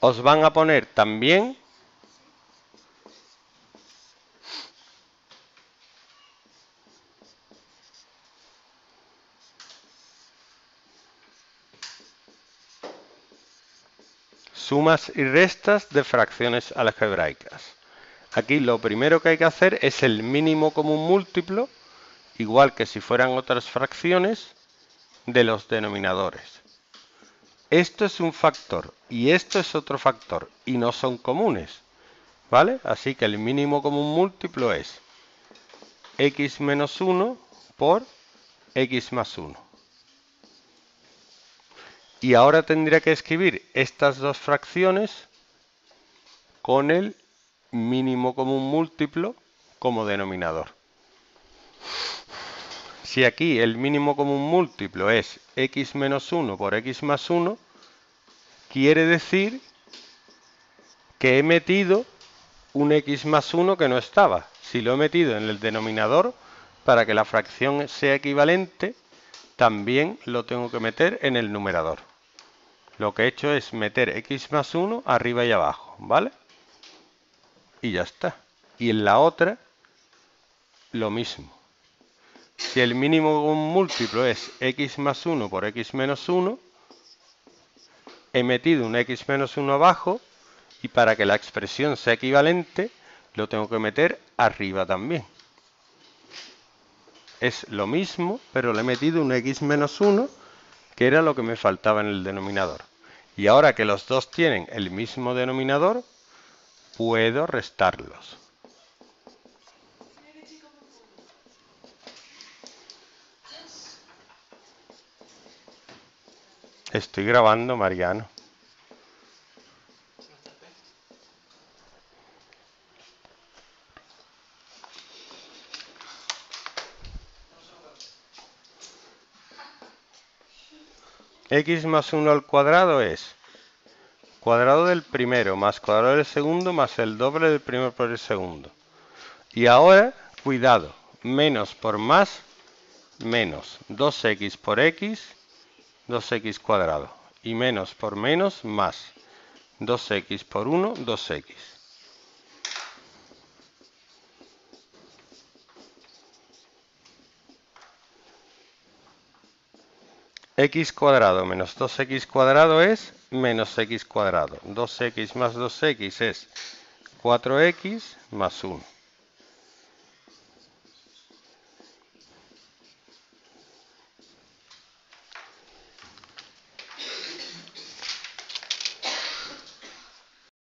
os van a poner también sumas y restas de fracciones algebraicas. Aquí lo primero que hay que hacer es el mínimo común múltiplo, igual que si fueran otras fracciones, de los denominadores. Esto es un factor y esto es otro factor y no son comunes. ¿Vale? Así que el mínimo común múltiplo es x menos 1 por x más 1. Y ahora tendría que escribir estas dos fracciones con el mínimo común múltiplo como denominador. Si aquí el mínimo común múltiplo es x menos 1 por x más 1, quiere decir que he metido un x más 1 que no estaba. Si lo he metido en el denominador, para que la fracción sea equivalente, también lo tengo que meter en el numerador. Lo que he hecho es meter x más 1 arriba y abajo, ¿vale? Y ya está. Y en la otra, lo mismo. Si el mínimo múltiplo es x más 1 por x menos 1, he metido un x menos 1 abajo y para que la expresión sea equivalente lo tengo que meter arriba también. Es lo mismo, pero le he metido un x menos 1 que era lo que me faltaba en el denominador. Y ahora que los dos tienen el mismo denominador, puedo restarlos. Estoy grabando, Mariano. x más 1 al cuadrado es cuadrado del primero más cuadrado del segundo más el doble del primero por el segundo. Y ahora, cuidado, menos por más, menos 2x por x 2x cuadrado. Y menos por menos, más. 2x por 1, 2x. x cuadrado menos 2x cuadrado es menos x cuadrado. 2x más 2x es 4x más 1.